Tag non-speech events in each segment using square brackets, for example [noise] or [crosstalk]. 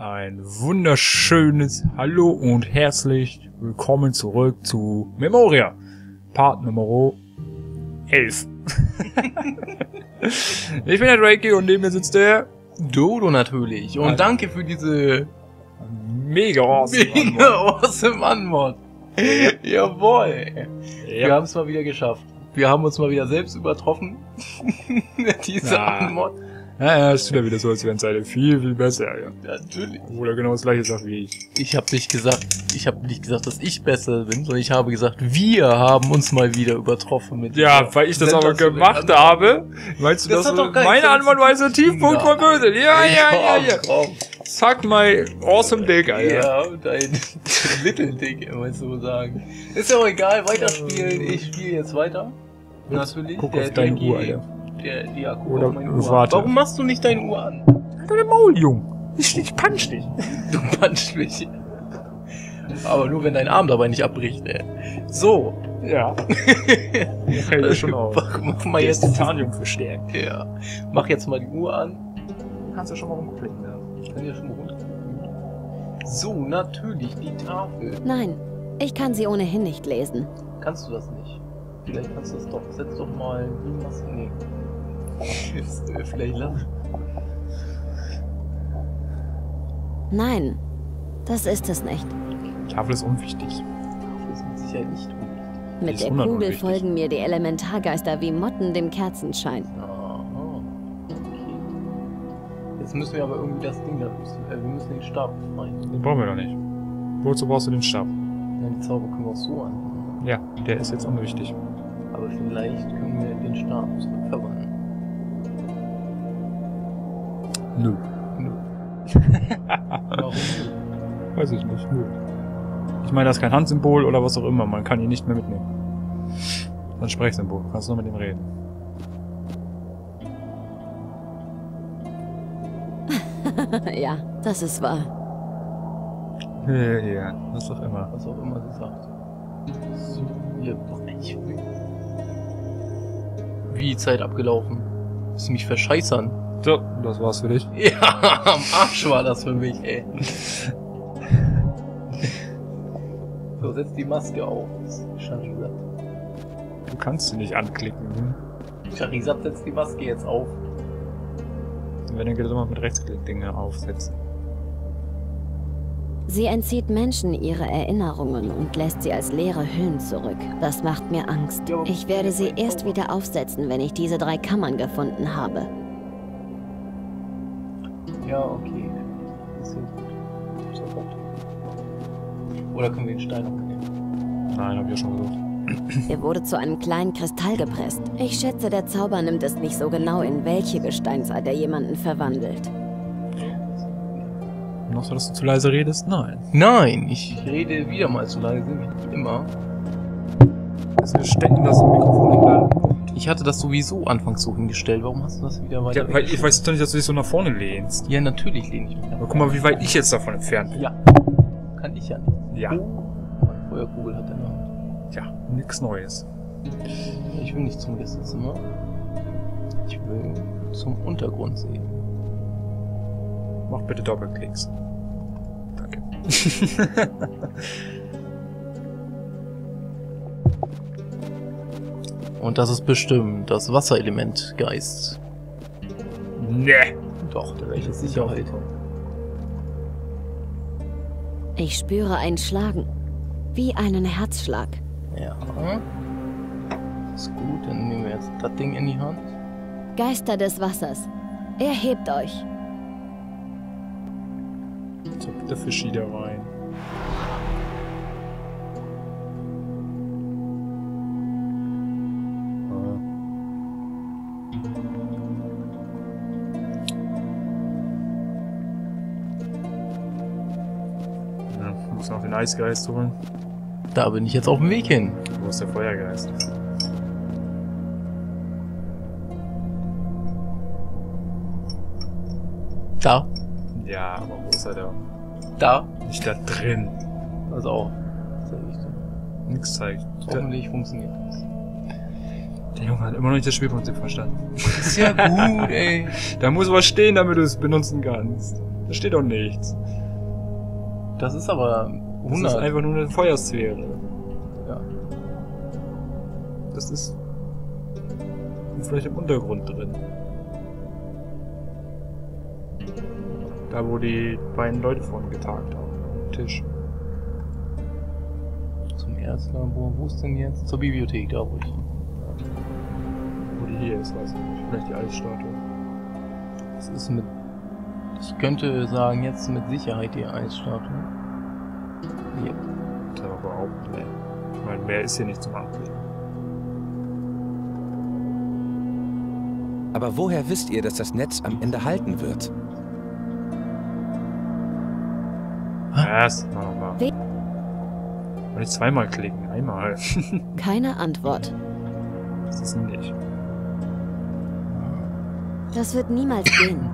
Ein wunderschönes Hallo und herzlich willkommen zurück zu Memoria, Part Nummer 11. [laughs] ich bin der Drake und neben mir sitzt der Dodo natürlich. Und Hallo. danke für diese mega awesome mega Antwort. [laughs] awesome Antwort. Jawohl. Wir Ja, haben es mal wieder geschafft. Wir haben uns mal wieder selbst übertroffen. [laughs] diese Na. Antwort. Ja, ja, es tut ja wieder so, als wären seine viel, viel besser, ja. Natürlich. Oder genau das gleiche sagt wie ich. Ich habe nicht gesagt, ich habe nicht gesagt, dass ich besser bin, sondern ich habe gesagt, wir haben uns mal wieder übertroffen mit Ja, weil ich das aber gemacht Antwort. habe, meinst du, Das dass hat meine war so Tiefpunkt Nein. Böse? Ja, ja, ja, ja. Komm, Suck my awesome dick, Alter. Ja, dein [laughs] Little Dick, meinst du wohl sagen. Ist ja auch egal, weiterspielen. Ich spiele jetzt weiter. Natürlich. Guck auf deine Uhr, Alter. Der, ja, guck Oder auf meine Uhr. warte. Warum machst du nicht deine Uhr an? Halt dein Maul, Jung. Ich, ich punch dich. [laughs] Du punchst mich. Aber nur wenn dein Arm dabei nicht abbricht, ey. So. Ja. [laughs] Fällt ja schon auf. Mach, mach mal Der jetzt. Titanium verstärkt. Ja. Mach jetzt mal die Uhr an. Du kannst ja schon mal rumklicken, ne? Ich kann ja schon mal runter. So, natürlich, die Tafel. Nein, ich kann sie ohnehin nicht lesen. Kannst du das nicht? Vielleicht kannst du das doch. Setz doch mal. Wie machst du? Nee. Jetzt, äh, Vielleicht lass. Nein, das ist es nicht. Tafel ist unwichtig. Das ist mit Sicherheit nicht unwichtig. Mit der Kugel folgen mir die Elementargeister wie Motten dem Kerzenschein. Aha. Okay. Jetzt müssen wir aber irgendwie das Ding da. Äh, wir müssen den Stab befreien. Den brauchen wir doch nicht. Wozu brauchst du den Stab? Ja, die Zauber können wir auch so an. Ja, der ist jetzt unwichtig. Aber vielleicht können wir den Stab zurückverwandeln. Nö. Nö. Warum? [laughs] Weiß ich nicht. Nö. Ich meine, das ist kein Handsymbol oder was auch immer. Man kann ihn nicht mehr mitnehmen. Das ist ein Sprechsymbol. Kannst nur mit ihm reden. [laughs] ja, das ist wahr. Ja, ja. Was auch immer. Was auch immer sie sagt. So, will. Wie Zeit abgelaufen? Willst du mich verscheißern? So, das war's für dich. Ja, am Arsch war das für mich, ey. So, setz die Maske auf. Charizard. Du kannst sie nicht anklicken. Hm? Charizard setzt die Maske jetzt auf. Wenn du immer mit Rechtsklick Dinge aufsetzen. Sie entzieht Menschen ihre Erinnerungen und lässt sie als leere Hüllen zurück. Das macht mir Angst. Ich werde sie erst wieder aufsetzen, wenn ich diese drei Kammern gefunden habe. Ja, okay. Das ist ja gut. Sofort. Oder können wir den Stein abnehmen? Nein, hab ich ja schon gesagt. Er wurde zu einem kleinen Kristall gepresst. Ich schätze, der Zauber nimmt es nicht so genau, in welche Gesteinsart er jemanden verwandelt. Noch so, dass du zu leise redest? Nein. Nein, ich rede wieder mal zu leise, wie immer. Also wir stecken das Mikrofon in Mund. Ich hatte das sowieso anfangs so hingestellt. Warum hast du das wieder weiter Ja, weil ich weiß doch nicht, dass du dich so nach vorne lehnst. Ja, natürlich lehne ich mich Aber guck mal, wie weit ich jetzt davon entfernt bin. Ja. Kann ich ja nicht. Ja. Oh, meine Feuerkugel hat er in der Hand. Ja, nix Neues. Ich will nicht zum Gästezimmer. Ich will zum Untergrund sehen. Mach bitte Doppelklicks. Danke. [laughs] Und das ist bestimmt das Wasserelement, Geist. nee. Doch, da welche Sicherheit. Ich spüre ein Schlagen. Wie einen Herzschlag. Ja. Ist gut, dann nehmen wir jetzt das Ding in die Hand. Geister des Wassers. Erhebt euch. So, bitte Fischi da rein. Eisgeist holen. Da bin ich jetzt auf dem Weg hin. Wo ist der Feuergeist? Da. Ja, aber wo ist er da? Da. Nicht da drin. Also auch. Nix zeigt. Der, Hoffentlich funktioniert das. der Junge hat immer noch nicht das Spielprinzip verstanden. Ist ja gut, ey. [laughs] Da muss was stehen, damit du es benutzen kannst. Da steht doch nichts. Das ist aber Das 100. ist einfach nur eine Feuersphäre. ja. Das ist vielleicht im Untergrund drin. Da, wo die beiden Leute vorhin getagt haben. Am Tisch. Zum Erzlabor. Wo ist denn jetzt? Zur Bibliothek, da wo ich. Wo die hier ist, weiß ich nicht. Vielleicht die Eisstatue. Das ist mit. Ich könnte sagen, jetzt mit Sicherheit die Eisstatue. Ich meine, mehr ist hier nicht zum Anklicken. Aber woher wisst ihr, dass das Netz am Ende halten wird? Was? Nochmal. Und nicht zweimal klicken, einmal. [laughs] Keine Antwort. das ist nicht. Das wird niemals gehen.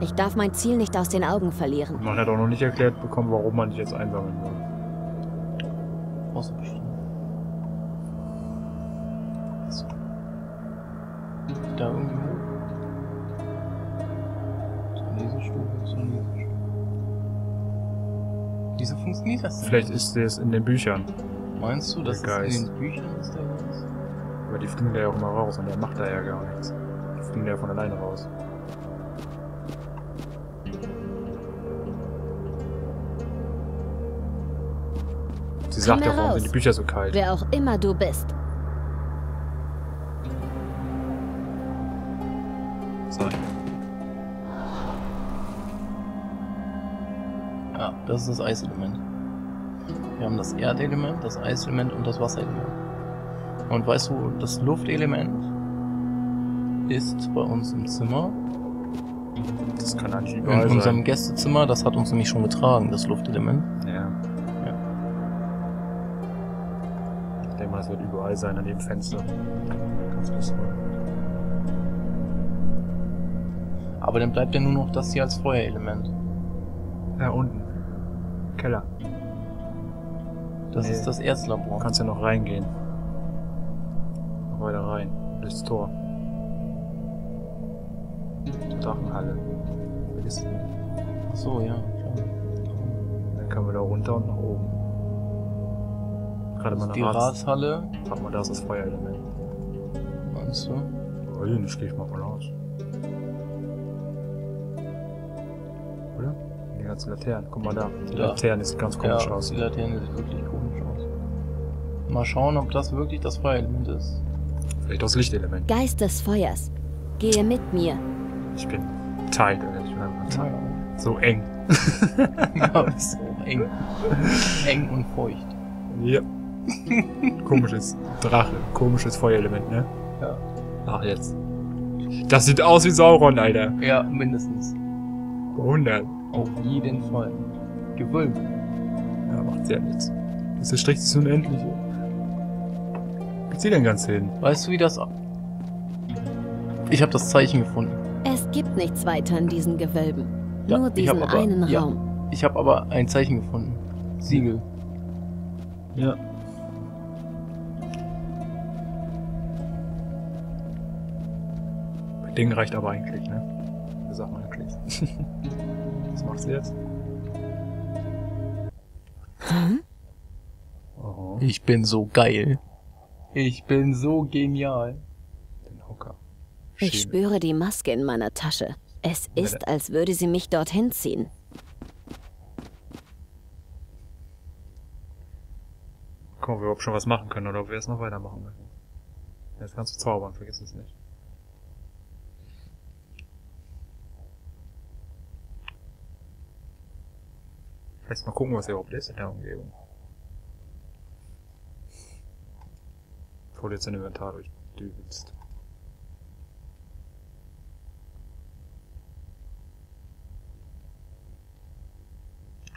Ich darf mein Ziel nicht aus den Augen verlieren. Man hat auch noch nicht erklärt bekommen, warum man dich jetzt einsammeln will. Brauchst du bestimmt. Da irgendwie hoch. Zur Lesestufe, zur Lesestufe. Wieso funktioniert das denn? Vielleicht ist es in den Büchern. Meinst du, dass es in den Büchern ist, der Geist? Aber die fliegen da ja auch immer raus und der macht da ja gar nichts. Die fliegen da ja von alleine raus. Ja, Komm warum sind die Bücher so kalt? Wer auch immer du bist. Sein. Ja, das ist das Eiselement. Wir haben das Erdelement, das Eiselement und das Wasserelement. Und weißt du, das Luftelement ist bei uns im Zimmer. Das kann eigentlich In überall unserem sein. Gästezimmer, das hat uns nämlich schon getragen, das Luftelement. Ja. Mal, es wird überall sein, an jedem Fenster. Ganz bisschen. Aber dann bleibt ja nur noch das hier als Feuerelement. Ja, unten. Keller. Das Nee. ist das Du Erzlabor. kannst ja noch reingehen. Noch weiter rein. Durchs Tor. Zur Drachenhalle. Vergiss es nicht. Ach so, ja, klar. Dann können wir da runter und nach oben. Gerade mal die. Ratshalle, Warte mal, da ist das Feuerelement. meinst du? Aber hier nicht, gehe ich mal von aus. Oder? Die ganzen Laternen. Guck mal da. Die Da. Laterne sieht ganz komisch ja, aus. die Laterne sieht wirklich komisch aus. Mal schauen, ob das wirklich das Feuerelement ist. Vielleicht auch das Lichtelement. Geist des Feuers. Gehe mit mir. Ich bin tight, Alter. Ich bin einfach tight. Ja, So eng. ja ist [laughs] so eng. eng und feucht. Ja. Komisches Drache. Komisches Feuerelement, ne? Ja. Ach, jetzt. Das sieht aus wie Sauron, Alter. Ja, mindestens. 100. Auf jeden Fall. Gewölbe. Ja, macht ja nichts. Das erstreckt sich unendlich. Geht's hier denn ganz hin? Weißt du, wie das... Ich habe das Zeichen gefunden. Es gibt nichts weiter in diesen Gewölben. Ja, Nur diesen aber- einen ja. Raum. Ich habe aber ein Zeichen gefunden. Siegel. Ja. Ding reicht aber ein Klick, ne? Wir sagen mal ein Klick. [laughs] Was macht sie jetzt? Hm? Oh, Ich bin so geil. Ich bin so genial. den Hocker. Ich spüre die Maske in meiner Tasche. Es ist, als würde sie mich dorthin ziehen. Gucken, ob wir überhaupt schon was machen können oder ob wir erst noch weitermachen müssen. Jetzt kannst du zaubern, vergiss es nicht. Erst mal gucken, was hier überhaupt ist in der Umgebung. Bevor du jetzt dein Inventar durchdübelst.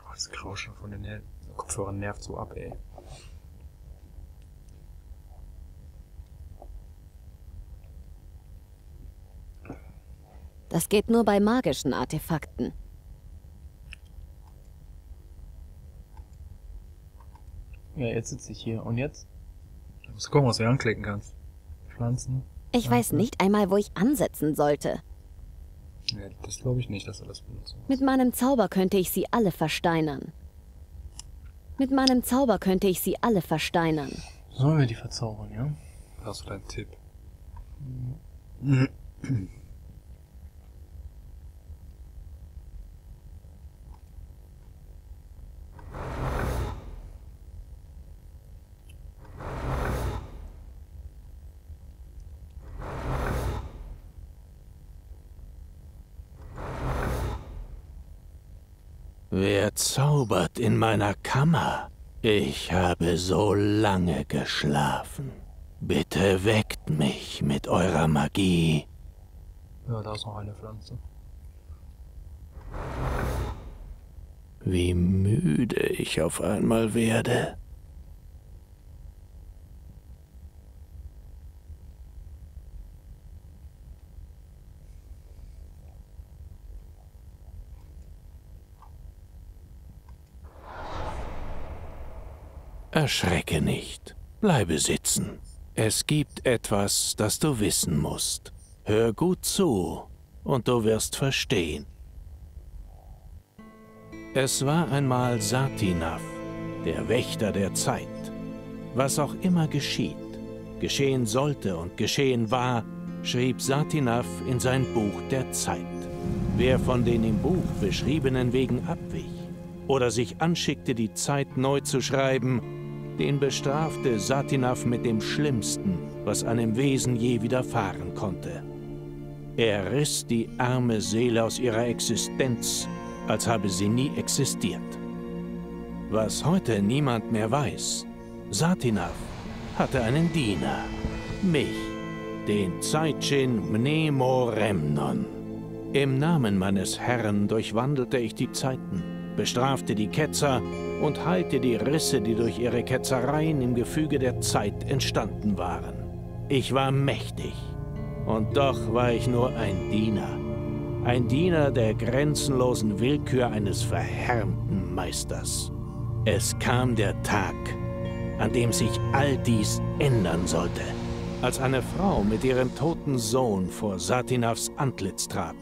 Oh, das Grauschen von den Kopfhörern nervt so ab, ey. Das geht nur bei magischen Artefakten. Ja, jetzt sitze ich hier. Und jetzt? Du musst gucken, was du hier anklicken kannst. Pflanzen. Ich weiß nicht einmal, wo ich ansetzen sollte. Ja, das glaube ich nicht, dass er das benutzt. Mit meinem Zauber könnte ich sie alle versteinern. Mit meinem Zauber könnte ich sie alle versteinern. Sollen wir die verzaubern, ja? Hast du deinen Tipp? [clears throat] Wer zaubert in meiner Kammer? Ich habe so lange geschlafen. Bitte weckt mich mit eurer Magie. Ja, da ist noch eine Pflanze. Wie müde ich auf einmal werde. Erschrecke nicht. Bleibe sitzen. Es gibt etwas, das du wissen musst. Hör gut zu, und du wirst verstehen. Es war einmal Satinaf, der Wächter der Zeit. Was auch immer geschieht, geschehen sollte und geschehen war, schrieb Satinaf in sein Buch der Zeit. Wer von den im Buch beschriebenen Wegen abwich oder sich anschickte, die Zeit neu zu schreiben, den bestrafte Satinaf mit dem Schlimmsten, was einem Wesen je widerfahren konnte. Er riss die arme Seele aus ihrer Existenz, als habe sie nie existiert. Was heute niemand mehr weiß, Satinaf hatte einen Diener, mich, den Zeitchin Mnemoremnon. Im Namen meines Herrn durchwandelte ich die Zeiten, bestrafte die Ketzer und heilte die Risse, die durch ihre Ketzereien im Gefüge der Zeit entstanden waren. Ich war mächtig, und doch war ich nur ein Diener. Ein Diener der grenzenlosen Willkür eines verhärmten Meisters. Es kam der Tag, an dem sich all dies ändern sollte, als eine Frau mit ihrem toten Sohn vor Satinavs Antlitz trat.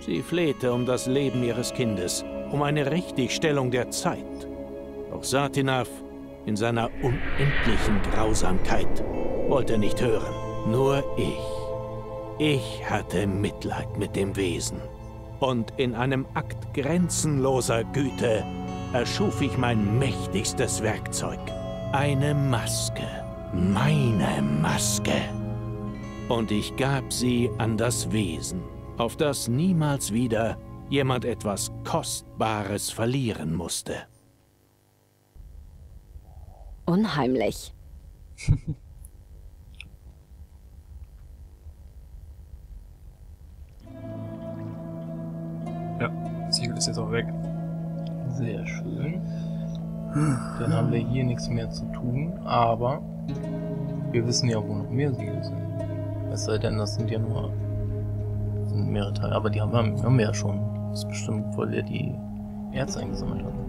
Sie flehte um das Leben ihres Kindes, um eine Richtigstellung der Zeit. Doch Satinav, in seiner unendlichen Grausamkeit, wollte nicht hören. Nur ich. Ich hatte Mitleid mit dem Wesen. Und in einem Akt grenzenloser Güte erschuf ich mein mächtigstes Werkzeug. Eine Maske. Meine Maske. Und ich gab sie an das Wesen, auf das niemals wieder jemand etwas Kostbares verlieren musste. Unheimlich. [laughs] Ja, Siegel ist jetzt auch weg. Sehr schön. Dann haben wir hier nichts mehr zu tun, aber wir wissen ja, wo noch mehr Siegel sind. Es sei denn, das sind ja nur sind mehrere Teile, aber die haben, wir- haben wir ja schon. Das ist bestimmt, weil wir die Erz eingesammelt haben.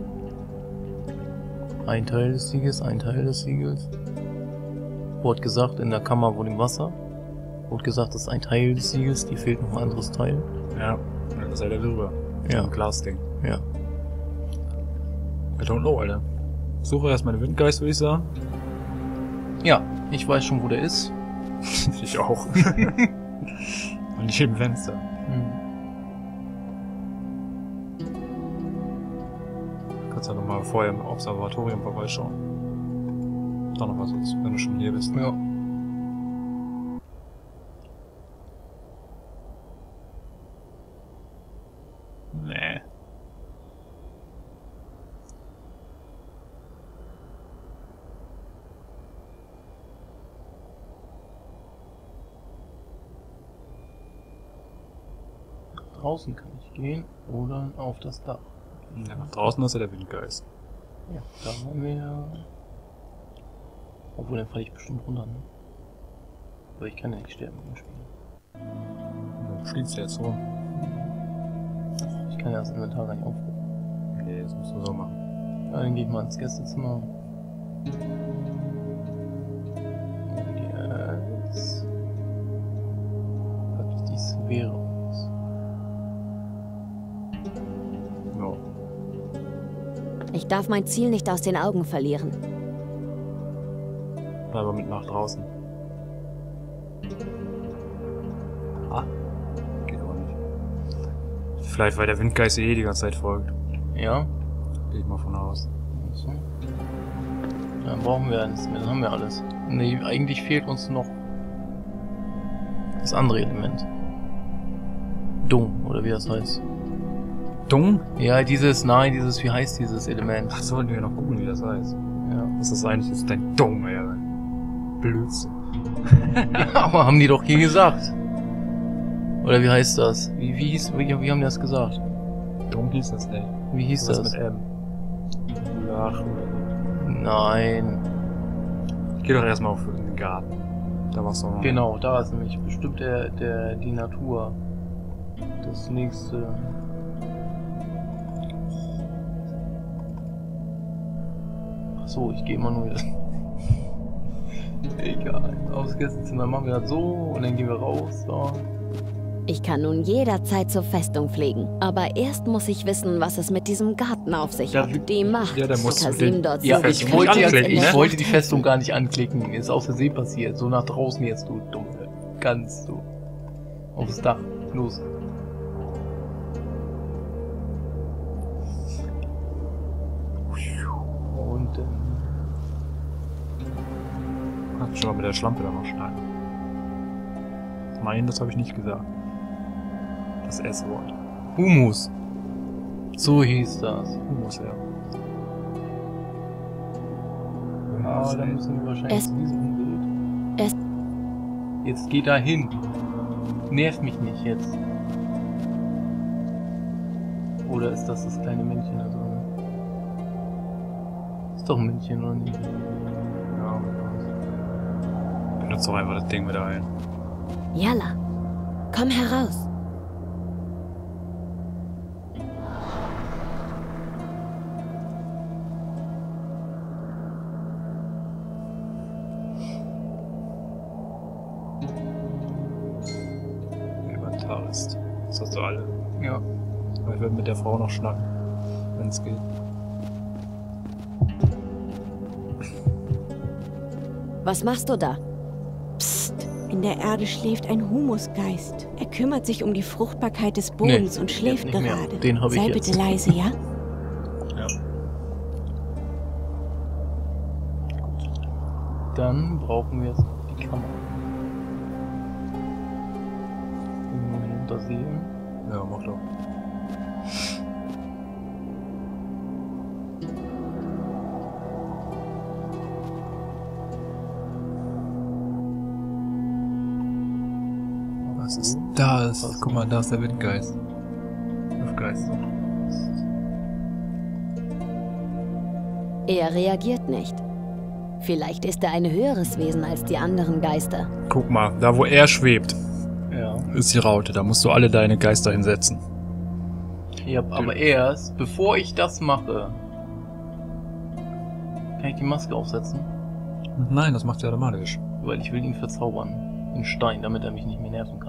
Ein Teil des Siegels, ein Teil des Siegels. Wurde gesagt, in der Kammer wohl im Wasser. Wurde gesagt, das ist ein Teil des Siegels, die fehlt noch ein anderes Teil. Ja, dann ist er da drüber. Ja. Ein Glasding. Ja. I don't know, Alter. Suche erstmal den Windgeist, würde ich sagen. Ja, ich weiß schon, wo der ist. [laughs] ich auch. [laughs] Und nicht im Fenster. Hm. Nochmal vorher im Observatorium vorbeischauen. Da noch was ist, wenn du schon hier bist. Ja. Nee. Draußen kann ich gehen oder auf das Dach. Ja, nach draußen ist ja der Windgeist. Ja, da haben wir. Obwohl, dann falle ich bestimmt runter, ne? Aber ich kann ja nicht sterben im Spiel. Dann fliegst du jetzt rum. Ich kann ja das Inventar gar nicht aufrufen. Nee, das musst du so machen. Ja, dann gehe ich mal ins Gästezimmer. Und jetzt packe ich die Sphäre Ich darf mein Ziel nicht aus den Augen verlieren. Bleib aber mit nach draußen. Ah. Geht aber nicht. Vielleicht, weil der Windgeist eh die ganze Zeit folgt. Ja. Gehe ich mal von aus. So. Dann brauchen wir nichts mehr, dann haben wir alles. Nee, eigentlich fehlt uns noch das andere Element. Dung, oder wie das heißt. Dung? Ja, dieses, nein, dieses, wie heißt dieses Element? Ach, sollten wir noch gucken, wie das heißt. Ja. Was das eigentlich ist, dein Dung, ey. Blödsinn. [laughs] Aber haben die doch hier gesagt. Oder wie heißt das? Wie, wie hieß, wie, wie haben die das gesagt? Dung hieß das nicht. Wie hieß Was das? mit M? Ach, oder Nein. so. Geh doch erstmal auf den Garten. Da warst du auch noch. Genau, da ist nämlich bestimmt der, der, die Natur. Das nächste. So, ich gehe immer nur wieder. [laughs] Egal. Aufs Gästezimmer machen wir das so und dann gehen wir raus. So. Ich kann nun jederzeit zur Festung fliegen. Aber erst muss ich wissen, was es mit diesem Garten auf sich Ja, hat. Die Macht, ja, Kasim dort Ja, so ich wollte, ja, ich ne? wollte die Festung gar nicht anklicken. Ist aus Versehen passiert. So nach draußen jetzt, du Dumme. Ganz du. Aufs Dach. Los. Und ähm, Kannst schon mal mit der Schlampe da noch schneiden. Nein, das habe ich nicht gesagt. Das S-Wort. Humus. So hieß das. Humus, ja. Ah, dann müssen wir wahrscheinlich zu diesem Bild. Es- Jetzt geh da hin. Nerv mich nicht jetzt. Oder ist das das kleine Männchen da drin? Ist doch ein Männchen, oder nicht? Benutzt doch einfach das Ding wieder ein. Yalla, komm heraus. Inventar ist. Das hast du alle. Ja. Aber ich werde mit der Frau noch schnacken. Wenn es geht. Was machst du da? Der Erde schläft ein Humusgeist. Er kümmert sich um die Fruchtbarkeit des Bodens Nee, und schläft gerade. Den hab ich Sei jetzt. bitte leise, ja? Ja. Dann brauchen wir jetzt die Kamera. Mal hintersehen. Ja, mach doch. Was ist? Guck mal, da ist der Windgeist. Luftgeist. Er reagiert nicht. Vielleicht ist er ein höheres Wesen als die anderen Geister. Guck mal, da wo er schwebt, Ja. ist die Raute. Da musst du alle deine Geister hinsetzen. Ja, aber erst, bevor ich das mache, kann ich die Maske aufsetzen, Nein, das macht er automatisch. weil ich will ihn verzaubern. In Stein, damit er mich nicht mehr nerven kann.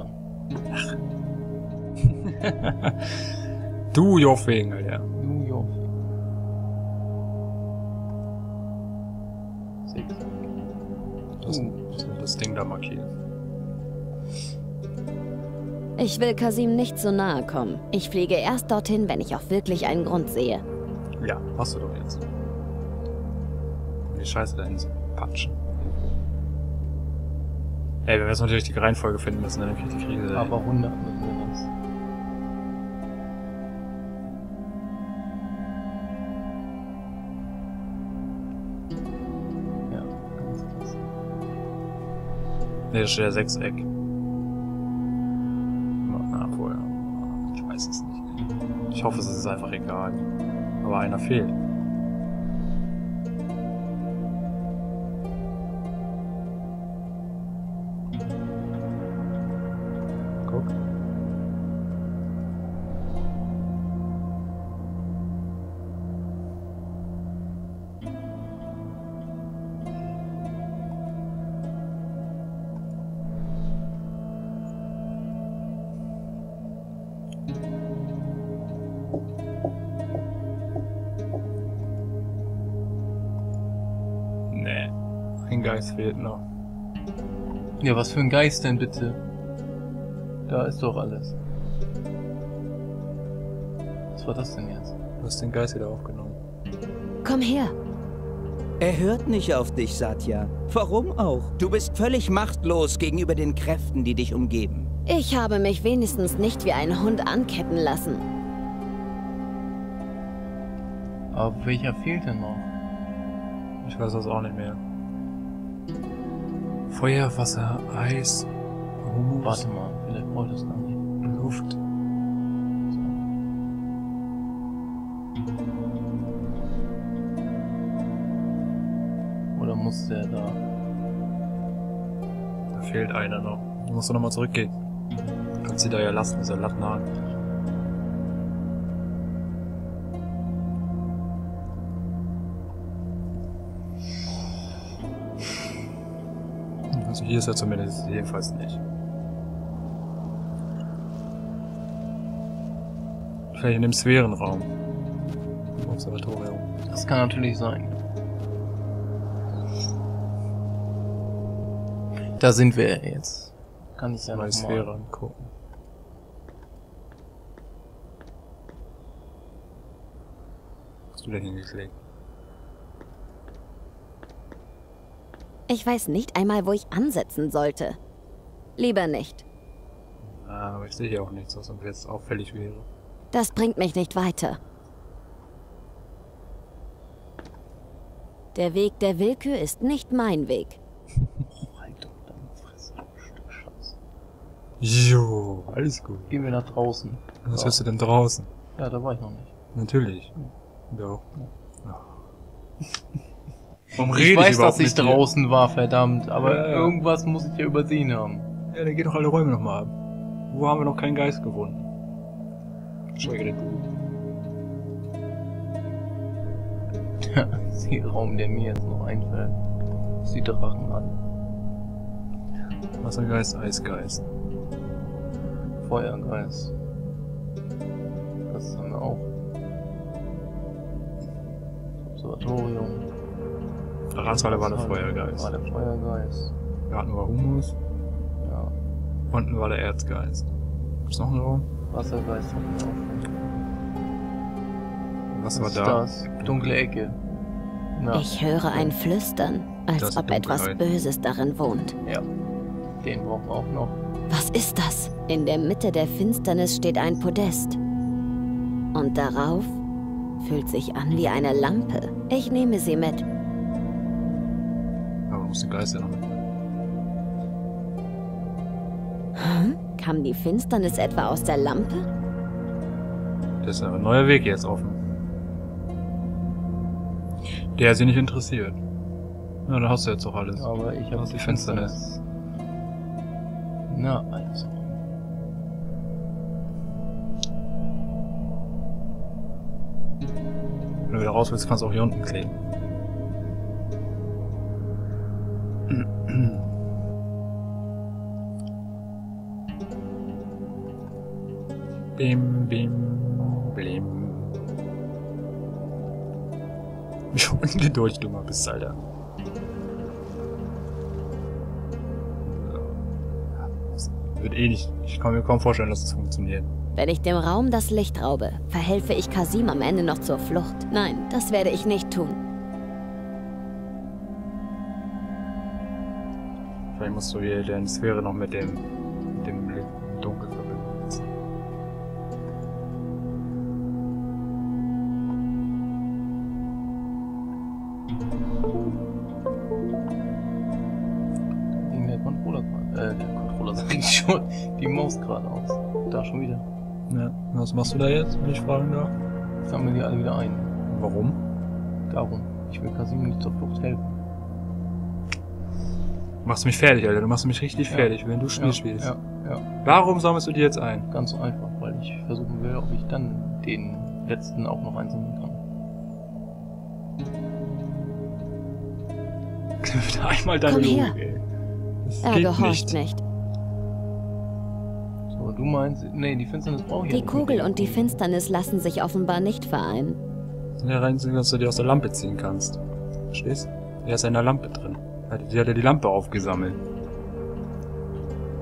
Du Joffing, Alter. New York. Sechs. Das, das, das Ding da markiert. Ich will Kasim nicht so nahe kommen. Ich fliege erst dorthin, wenn ich auch wirklich einen Grund sehe. Ja, hast du doch jetzt. Die Scheiße dahin zu patschen. Ey, wenn wir jetzt noch die richtige Reihenfolge finden müssen, dann kriegt die Krise. Aber 100 müssen wir das. Ja, ganz klasse. Nee, da steht ja Sechseck. Na, vorher. Ich weiß es nicht. Ich hoffe, es ist einfach egal. Aber einer fehlt. Fehlt noch. Ja, was für ein Geist denn bitte? Da ist doch alles. Was war das denn jetzt? Du hast den Geist wieder aufgenommen. Komm her. Er hört nicht auf dich, Satya. Warum auch? Du bist völlig machtlos gegenüber den Kräften, die dich umgeben. Ich habe mich wenigstens nicht wie ein Hund anketten lassen. Aber welcher fehlt denn noch? Ich weiß das auch nicht mehr. Feuer, Wasser, Eis, Humus, Warte mal, vielleicht brauche ich das gar nicht. Luft. Oder muss der da? Da fehlt einer noch. Du musst doch nochmal zurückgehen. Du kannst sie da ja lassen, ist ja lattenhahn. Hier ist er zumindest jedenfalls nicht. Vielleicht in dem Sphärenraum. Im Observatorium. Das kann natürlich sein. Da sind wir jetzt. Kann ich ja Mal noch Sphäre mal. angucken. Hast du da hingeklickt? Ich weiß nicht einmal, wo ich ansetzen sollte. Lieber nicht. Ah, aber ich sehe hier auch nichts, was uns jetzt auffällig wäre. Das bringt mich nicht weiter. Der Weg der Willkür ist nicht mein Weg. [laughs] Halt doch deine Fresse, du Stück Scheiße. Jo, alles gut. Gehen wir nach draußen. Was willst du denn draußen? Ja, da war ich noch nicht. Natürlich. Ja. Ja. Warum Ich rede weiß, überhaupt dass ich mit dir? draußen war, verdammt, aber Ja, ja. irgendwas muss ich ja übersehen haben. Ja, dann geh doch alle Räume nochmal ab. Wo haben wir noch keinen Geist gefunden? Schweige denn du. Der [laughs] Raum, der mir jetzt noch einfällt, ist die Drachenhalle. Wassergeist, Eisgeist. Feuergeist. Das haben wir auch. Observatorium. Ratshalle war der Feuergeist. War der Feuergeist. Garten war Humus. Ja. Unten war der Erzgeist. Gibt's noch einen Raum? Wassergeist hatten wir auch schon. Was war ist da? das? Dunkle Ecke. Ja, Ich höre ein Flüstern, als ob etwas. Böses darin wohnt. ja. Den brauchen wir auch noch. Was ist das? In der Mitte der Finsternis steht ein Podest. Und darauf fühlt sich an wie eine Lampe. Ich nehme sie mit. Musst den Geist ja noch mitnehmen. Hm? Kam die Finsternis etwa aus der Lampe? Das ist ein neuer Weg jetzt offen. Der sie nicht interessiert. Na, dann hast du jetzt doch alles. Aber ich habe die Finsternis? Na, also. Wenn du wieder raus willst, kannst du auch hier unten kleben. Bim, bim, blim. Wie ungeduldig du mal bist, Alter. Das wird eh nicht. Ich kann mir kaum vorstellen, dass es funktioniert. Wenn ich dem Raum das Licht raube, verhelfe ich Kasim am Ende noch zur Flucht. Nein, das werde ich nicht tun. Vielleicht musst du hier deine Sphäre noch mit dem Die Maus gerade aus. Da schon wieder. Ja, was machst du da jetzt, wenn ich fragen darf? Sammeln die alle wieder ein. Warum? Darum. Ich will Kasim nicht zur Flucht helfen. Du machst mich fertig, Alter. Du machst mich richtig Ja. fertig, wenn du Spiel ja, spielst. Ja, ja. Warum sammelst du die jetzt ein? Ganz einfach, weil ich versuchen will, ob ich dann den letzten auch noch einsammeln kann. [laughs] Einmal deine Komm her. ey. Das Er geht gehorcht nicht. nicht. Du meinst, nee, die Finsternis brauche ich ja Die nicht Kugel und die Finsternis lassen sich offenbar nicht vereinen. Ja, rein, dass du die aus der Lampe ziehen kannst. Verstehst? Er ist in der Lampe drin. Hat- Die hat ja die Lampe aufgesammelt.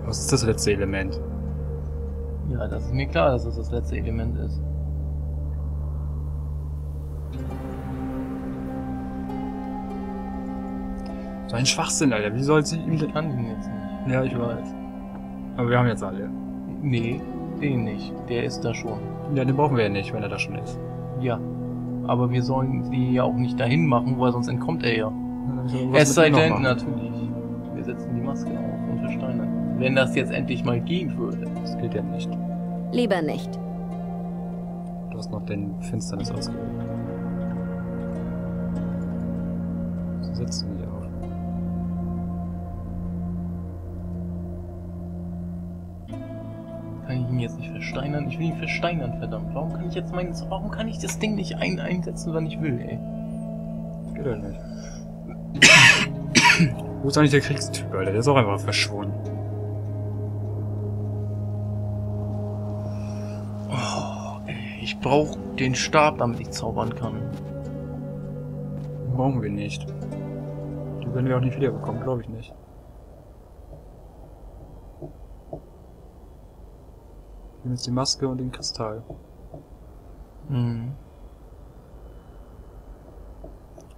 Was ist das letzte Element? Ja, das ist mir klar, dass das das letzte Element ist. So ein Schwachsinn, Alter. Wie soll sie ihm Ich denn... kann den jetzt nicht. Ja, ich weiß. Aber wir haben jetzt alle. Nee, den nicht. Der ist da schon. Ja, den brauchen wir ja nicht, wenn er da schon ist. Ja. Aber wir sollen die ja auch nicht dahin machen, weil sonst entkommt er ja. Es sei wir denn, natürlich. Wir setzen die Maske auf und versteinern. Wenn das jetzt endlich mal gehen würde. Das geht ja nicht. Lieber nicht. Du hast noch den Finsternis ausgewählt. So setzt du ihn jetzt nicht versteinern? Ich will ihn versteinern, verdammt. Warum kann ich jetzt mein, warum kann ich das Ding nicht ein einsetzen, wann ich will, ey? Geht halt nicht. Wo ist eigentlich der Kriegstyp, Alter? Der ist auch einfach verschwunden. Oh, ey, ich brauche den Stab, damit ich zaubern kann. Brauchen wir nicht. Die werden wir auch nicht wiederbekommen, glaube ich nicht. Wir haben jetzt die Maske und den Kristall. Hm.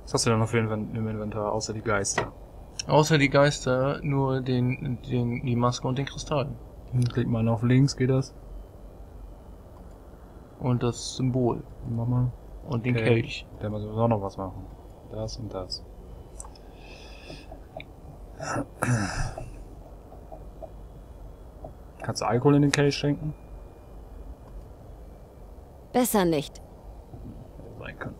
Was hast du denn noch für Inven- im Inventar, außer die Geister? Außer die Geister nur den, den, die Maske und den Kristall. Klick mal auf links, geht das? Und das Symbol. Mach mal. Und den Okay. Kelch. Der muss sowieso noch was machen. Das und das. Kannst du Alkohol in den Kelch schenken? Besser nicht. Hätte Sein können.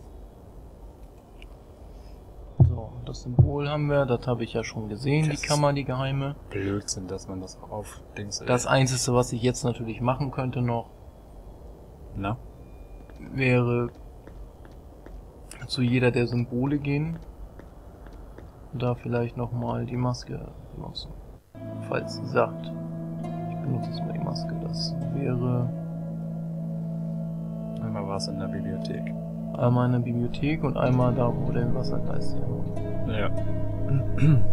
So, das Symbol haben wir. Das habe ich ja schon gesehen, Das die Kammer, die geheime. Blödsinn, dass man das auf Dings. Das Einzige, was ich jetzt natürlich machen könnte noch, Na? wäre zu jeder der Symbole gehen. Und da vielleicht nochmal die Maske benutzen. Falls sie sagt, ich benutze jetzt mal die Maske. Das wäre Einmal war es in der Bibliothek. einmal in der Bibliothek und einmal da, wo der Wassergeist herkommt. Ja. [clears throat]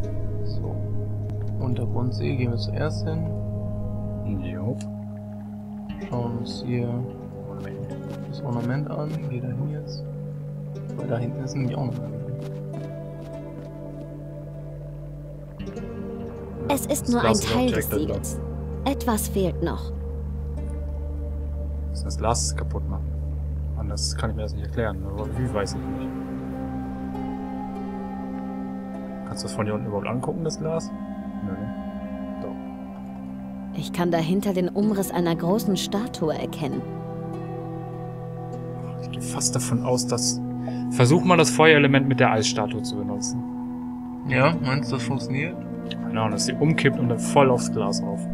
So. Untergrundsee gehen wir zuerst hin. Jo. Schauen uns hier das Ornament an. Geh da hin jetzt. Weil da hinten ist nämlich auch noch ein. Es ist nur ein Teil des Siegels. Etwas fehlt noch. Das Glas kaputt machen. Anders kann ich mir das nicht erklären. Aber wie weiß ich nicht. Kannst du das von hier unten überhaupt angucken, das Glas? Nö? Doch. Ich kann dahinter den Umriss einer großen Statue erkennen. Ich gehe fast davon aus, dass... Versuch mal das Feuerelement mit der Eisstatue zu benutzen. Ja, meinst du, das funktioniert? Keine Ahnung, dass sie umkippt und dann voll aufs Glas auf.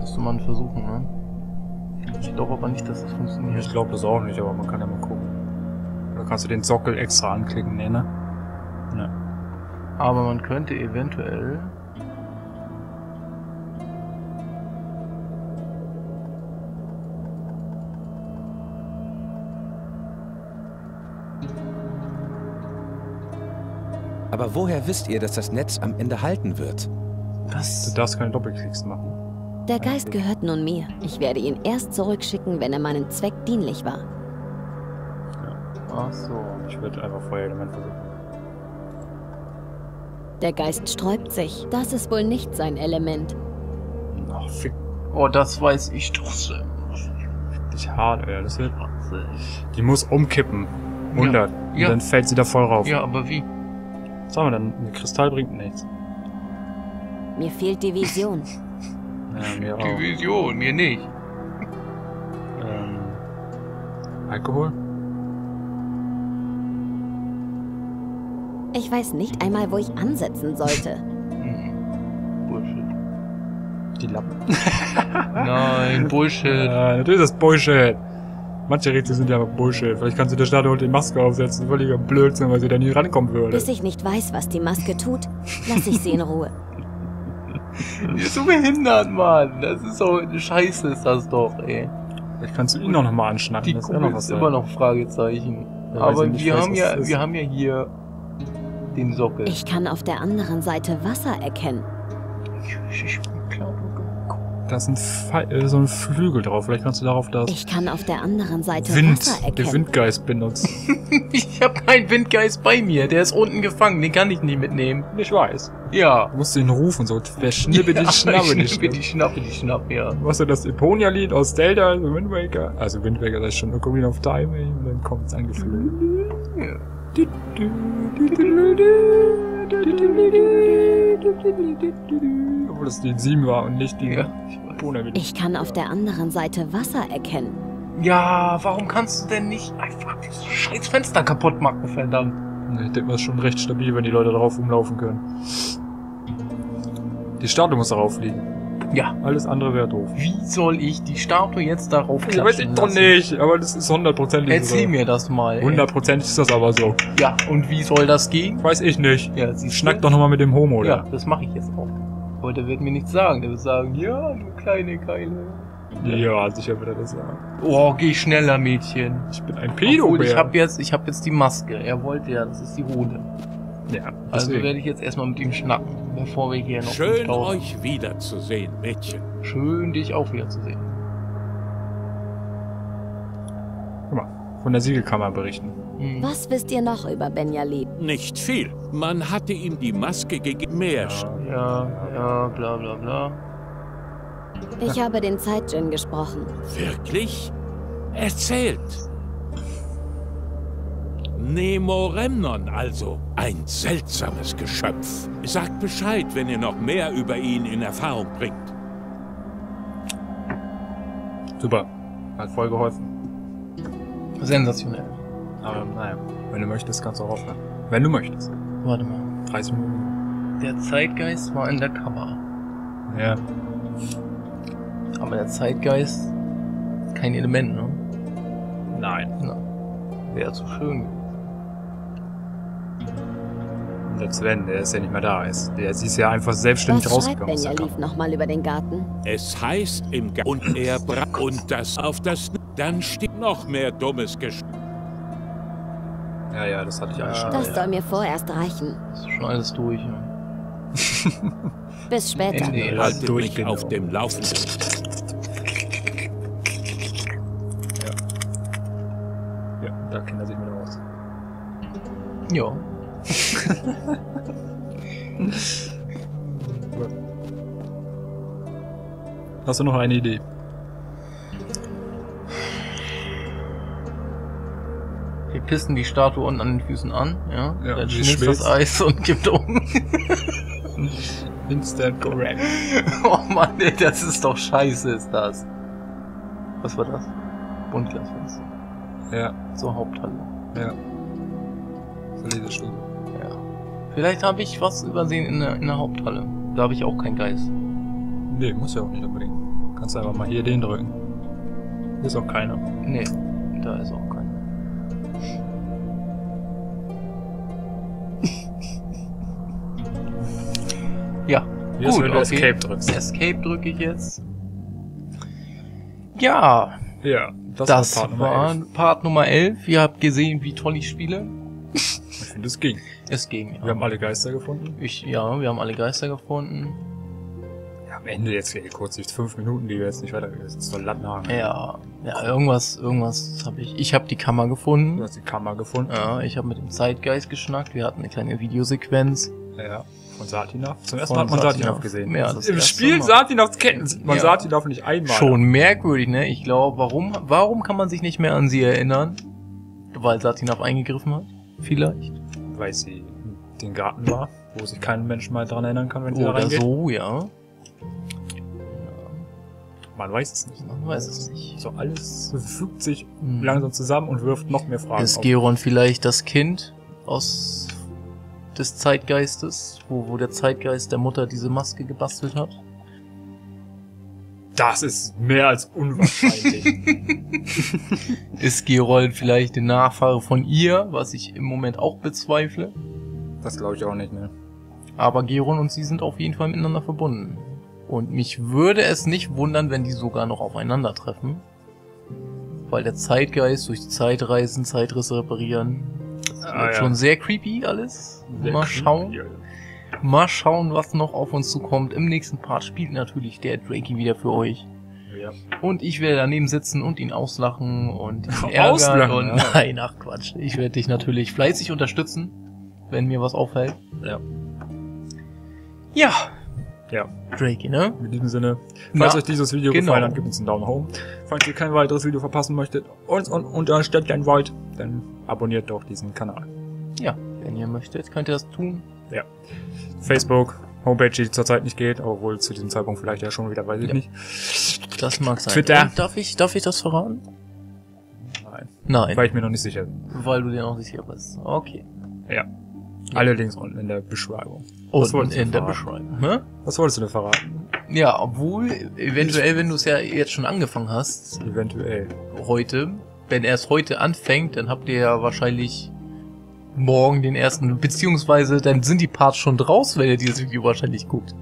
Müsste man versuchen, ne? Ich glaube aber nicht, dass das Ich funktioniert. glaube das auch nicht, aber man kann ja mal gucken. Oder kannst du den Sockel extra anklicken, nee, ne? Ne. Aber man könnte eventuell. Aber woher wisst ihr, dass das Netz am Ende halten wird? Du Was? darfst keine Doppelklicks machen. Der Geist gehört nun mir. Ich werde ihn erst zurückschicken, wenn er meinem Zweck dienlich war. Ach so. Ich würde einfach Feuerelement versuchen. Der Geist sträubt sich. Das ist wohl nicht sein Element. Ach, fick Oh, das weiß ich doch so. dich hart, ey. Das wird... Die muss umkippen. 100. Ja. Und dann fällt sie da voll rauf. Ja, aber wie? Was haben wir denn? Ein Kristall bringt nichts. Mir fehlt die Vision. [laughs] Ja, mir Die auch. Vision, mir nicht. Ähm, Alkohol? Ich weiß nicht einmal, wo ich ansetzen sollte. Hm. Bullshit. Die Lappen. [laughs] Nein, Bullshit. Ja, natürlich ist das Bullshit. Manche Rätsel sind ja aber Bullshit. Vielleicht kannst du der Statue die Maske aufsetzen. Völliger Blödsinn, weil sie da nie rankommen würde. Bis ich nicht weiß, was die Maske tut, lasse ich sie in Ruhe. [laughs] Die ist so behindert, Mann. Das ist so Scheiße, ist das doch, ey. Vielleicht kannst du ihn auch noch mal anschnacken. Die das Kugel noch was ist immer noch Fragezeichen. weiß Aber ich wir weiß, haben ja, ist. wir haben ja hier den Sockel. Ich kann auf der anderen Seite Wasser erkennen. Ich, ich bin klar, Da ist ein, Pfeil, äh, so ein Flügel drauf. Vielleicht kannst du darauf das Ich kann auf der anderen Seite Wind, Wasser der erkennen. Windgeist benutzen. [laughs] [laughs] Ich habe keinen Windgeist bei mir. Der ist unten gefangen. Den kann ich nie mitnehmen. ich weiß. Ja. Du musst ihn rufen, so, wer [laughs] schnippe die Schnappe, die Schnippe die Schnappe, die Schnappe, ja. Was ist das Eponia-Lied aus Zelda, also Wind Waker? Also Wind Waker, das ist schon Ocarina of Time, ey, und dann kommt es angeflogen. ja. Obwohl das die 7 war und nicht die Ja, ich. Ich kann auf der anderen Seite Wasser erkennen. Ja, warum kannst du denn nicht einfach dieses scheiß Fenster kaputt machen, verdammt? Ich denke mal, ist schon recht stabil, wenn die Leute darauf umlaufen können. Die Statue muss darauf liegen. Ja. Alles andere wäre doof. Wie soll ich die Statue jetzt darauf Ich klatschen weiß ich doch nicht, aber das ist hundertprozentig Erzähl so. mir das mal. Hundertprozentig ist das aber so. Ja, und wie soll das gehen? Weiß ich nicht. Ja, Schnack du? doch nochmal mit dem Homo, Ja, oder? das mache ich jetzt auch. Aber der wird mir nichts sagen. Der wird sagen, ja, du kleine Keile. Ja, sicher wird er das sagen. Oh, geh schneller, Mädchen. Ich bin ein Obwohl, Pedobär. ich habe jetzt, ich hab jetzt die Maske. Er wollte ja, das ist die Rode. ja, Also deswegen. werde ich jetzt erstmal mit ihm schnacken, bevor wir hier noch Schön 5000 euch wiederzusehen, Mädchen. Schön, dich auch wieder zu sehen. Guck mal, von der Siegelkammer berichten. Hm. Was wisst ihr noch über Benjali? Nicht viel. Man hatte ihm die Maske gegeben. Mehr. Ja, ja, bla bla bla. Ich habe den Zeitdjinn gesprochen. Wirklich? Erzählt. Nemoremnon also. Ein seltsames Geschöpf. Sagt Bescheid, wenn ihr noch mehr über ihn in Erfahrung bringt. Super. Hat voll geholfen. Sensationell. Aber naja, wenn du möchtest, kannst du auch aufhören. Wenn du möchtest. Warte mal. 30 Minuten. Der Zeitgeist war in der Kammer. Ja. Aber der Zeitgeist ist kein Element, ne? Nein. Na, wäre zu schön. Und Selbst wenn, der ist ja nicht mehr da. Ist. Der sie ist ja einfach selbstständig Was rausgekommen. aus der Benjali Kammer. nochmal über den Garten? Es heißt im Ga und er bra und das auf das dann steht noch mehr dummes Geschöpf. Ja, ja, das hatte ich alles Ja, schon. Das ja. soll mir vorerst reichen. Ist schon alles durch, ne? [laughs] [laughs] Bis später. Ende. Ja, Haltet durch, mich genau. auf dem Laufenden. Ja, da kennt er sich mit aus. Ja. Hast du noch eine Idee? Wir pissen die Statue unten an den Füßen an, ja? Ja, Dann schmilzt das. Eis und gibt um. Instant correct. [laughs] oh Mann, ey, das ist doch scheiße, ist das. Was war das? Buntglasfenster. Ja, Zur Haupthalle. ja. Zur Lesestunde. Vielleicht habe ich was übersehen in der, in der Haupthalle. Da habe ich auch keinen Geist. Nee, muss ja auch nicht unbedingt. Kannst einfach mal hier den drücken. Hier ist auch keiner. Nee, da ist auch keiner. [laughs] ja, Hier ist, Gut, wenn du okay. Escape drückst. Escape drücke ich jetzt. Ja, Ja, das, das, war Part Nummer war 11. Part Nummer 11. Ihr habt gesehen, wie toll ich spiele. Ich finde, es ging. Es ging. Ja. Wir haben alle Geister gefunden. ich, ja, wir haben alle Geister gefunden. Ja, am Ende jetzt hier kurz die fünf Minuten, die wir jetzt nicht weiter. Das ist so Lattenhaken. Ja, ja, irgendwas, irgendwas habe ich. Ich habe die Kammer gefunden. Du hast die Kammer gefunden. Ja, ich habe mit dem Zeitgeist geschnackt. Wir hatten eine kleine Videosequenz. Ja. Von Satinov. Zum ersten Mal hat man Satinov. Gesehen. Ja, Im Spiel Mal. Satinov kennen sieht man Ja. Satinov nicht einmal. Schon merkwürdig, ne? Ich glaube, warum, warum kann man sich nicht mehr an sie erinnern? Weil Satinov eingegriffen hat? Vielleicht. Weil sie in den Garten war, wo sich kein Mensch mal dran erinnern kann, wenn sie da Oder reingeht. so, ja. Man weiß es nicht. Man weiß es nicht. So alles fügt sich Hm. langsam zusammen und wirft noch mehr Fragen Ist auf. Geron vielleicht das Kind aus des Zeitgeistes, wo, wo der Zeitgeist der Mutter diese Maske gebastelt hat? Das ist mehr als unwahrscheinlich. [laughs] Ist Gerold vielleicht der Nachfahre von ihr, was ich im Moment auch bezweifle? das glaube ich auch nicht, ne? Aber Geron und sie sind auf jeden Fall miteinander verbunden. Und mich würde es nicht wundern, wenn die sogar noch aufeinandertreffen. weil der Zeitgeist durch die Zeit reisen, Zeitrisse reparieren. Das Ah, wird ja. schon sehr creepy alles. Sehr Mal creepy, schauen. ja, ja. Mal schauen, was noch auf uns zukommt. Im nächsten Part spielt natürlich der Drakey wieder für euch. Ja. Und ich werde daneben sitzen und ihn auslachen und ihn [laughs] ärgern. Auslachen, und ja. nein, ach Quatsch. Ich werde dich natürlich fleißig unterstützen, wenn mir was auffällt. Ja. Ja, Ja. Drakey, ne? In diesem Sinne, falls Na, euch dieses Video genau. gefallen hat, gebt uns einen Daumen hoch. Falls ihr kein weiteres Video verpassen möchtet und, und unterstützen wollt, dann abonniert doch diesen Kanal. Ja, wenn ihr möchtet, könnt ihr das tun. Facebook, Homepage, die zurzeit nicht geht, obwohl zu diesem Zeitpunkt vielleicht ja schon wieder, weiß ich Ja. nicht. Das mag sein. Twitter. Und darf ich, darf ich das verraten? Nein, Nein, weil ich mir noch nicht sicher bin. weil du dir noch nicht sicher bist. Okay. Ja. Alle Links unten in der Beschreibung. Du in der? Beschreibung. Ne? Was wolltest du denn verraten? Ja, obwohl, eventuell, wenn du es ja jetzt schon angefangen hast, Eventuell. heute, wenn er es heute anfängt, dann habt ihr ja wahrscheinlich morgen den ersten, beziehungsweise dann sind die Parts schon draus, wenn ihr dieses Video wahrscheinlich guckt.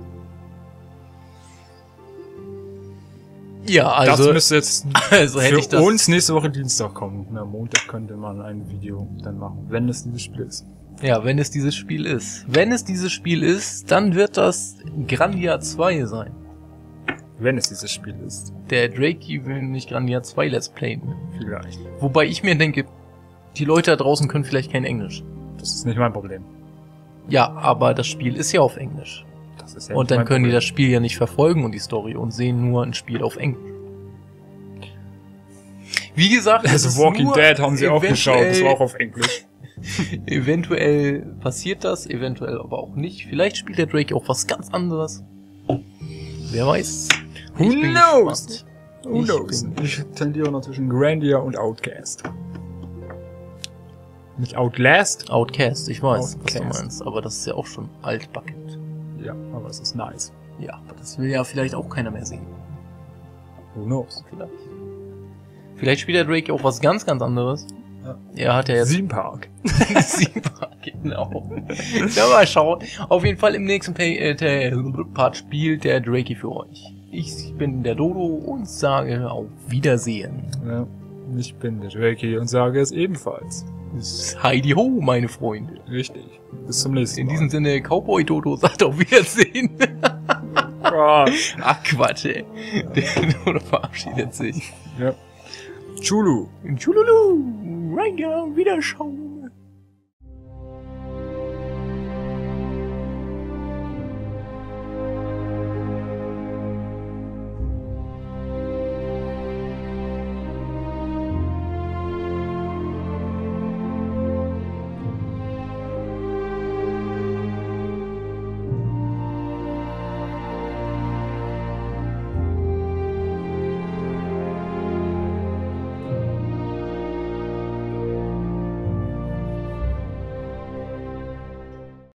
Ja, also, das müsste jetzt [laughs] also hätte für ich das. uns nächste Woche Dienstag kommen. Na, Montag könnte man ein Video dann machen, wenn es dieses Spiel ist. Ja, wenn es dieses Spiel ist. Wenn es dieses Spiel ist, dann wird das Grandia 2 sein. Wenn es dieses Spiel ist. Der Drakey will nicht Grandia 2 Let's Playen. Vielleicht. Wobei ich mir denke, die Leute da draußen können vielleicht kein Englisch. Das ist nicht mein Problem. Ja, aber das Spiel ist ja auf Englisch. Das ist ja und dann können die Problem. das Spiel ja nicht verfolgen und die Story und sehen nur ein Spiel auf Englisch. Wie gesagt, es Also Walking Dead haben sie auch geschaut, das war auch auf Englisch. [laughs] Eventuell passiert das, eventuell aber auch nicht. Vielleicht spielt der Drake auch was ganz anderes. Wer weiß. Who knows? Who knows? Ich tendiere noch zwischen Grandia und Outcast. Nicht Outlast? Outcast, ich weiß, was Outcast. du meinst, aber das ist ja auch schon altbacken. Ja, aber es ist nice. Ja, aber das will ja vielleicht auch keiner mehr sehen. Who knows? Vielleicht. Vielleicht spielt der Drake auch was ganz, ganz anderes. Ja. Er hat ja jetzt Theme Park. [laughs] Sieben genau. [laughs] Ja, mal schauen. Auf jeden Fall im nächsten Pay äh, der Part spielt der Drakey für euch. Ich bin der Dodo und sage auf Wiedersehen. Ja. Ich bin der Drakey und sage es ebenfalls. Heidi ho, meine Freunde. Richtig. Bis zum nächsten In Mal. diesem Sinne, Cowboy Dodo sagt auf Wiedersehen. Ach Quatsch, ey. [laughs] Der Dodo verabschiedet sich. ja. Chulu. Tschululu, reingegangen, Wiederschauen.